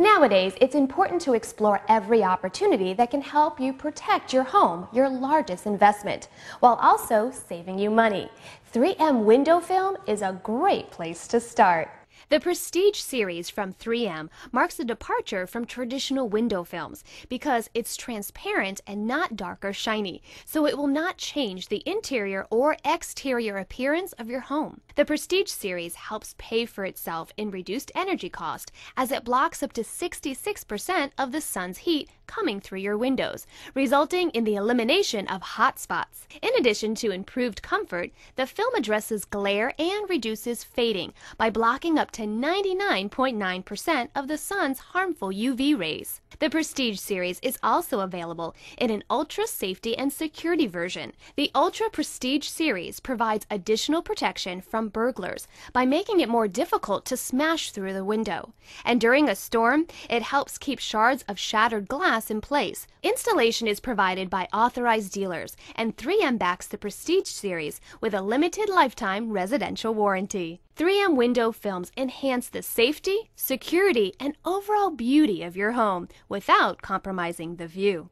Nowadays, it's important to explore every opportunity that can help you protect your home, your largest investment, while also saving you money. 3M window film is a great place to start. The Prestige series from 3M marks a departure from traditional window films because it's transparent and not dark or shiny, so it will not change the interior or exterior appearance of your home. The Prestige series helps pay for itself in reduced energy cost as it blocks up to 66% of the sun's heat coming through your windows, resulting in the elimination of hot spots. In addition to improved comfort, the film addresses glare and reduces fading by blocking up to to 99.9% of the sun's harmful UV rays. The Prestige series is also available in an ultra safety and security version. The Ultra Prestige series provides additional protection from burglars by making it more difficult to smash through the window. And during a storm, it helps keep shards of shattered glass in place. Installation is provided by authorized dealers, and 3M backs the Prestige series with a limited lifetime residential warranty. 3M window films enhance the safety, security, and overall beauty of your home without compromising the view.